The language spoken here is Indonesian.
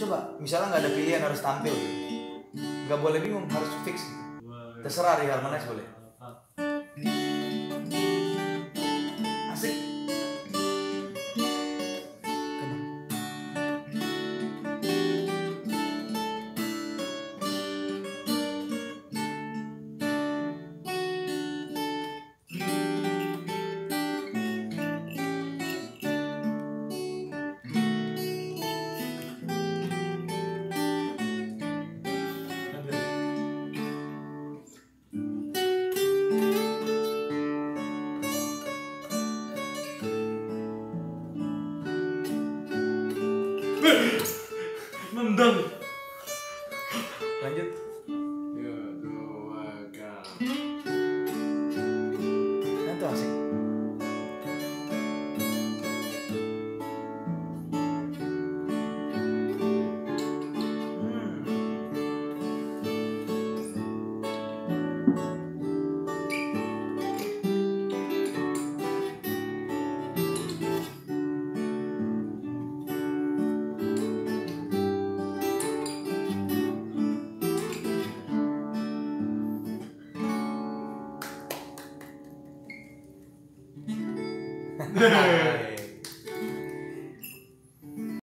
coba misalnya nggak ada pilihan harus tampil. Nggak boleh bingung harus fix. Terserah di harmonis boleh nendang. Lanjut はい。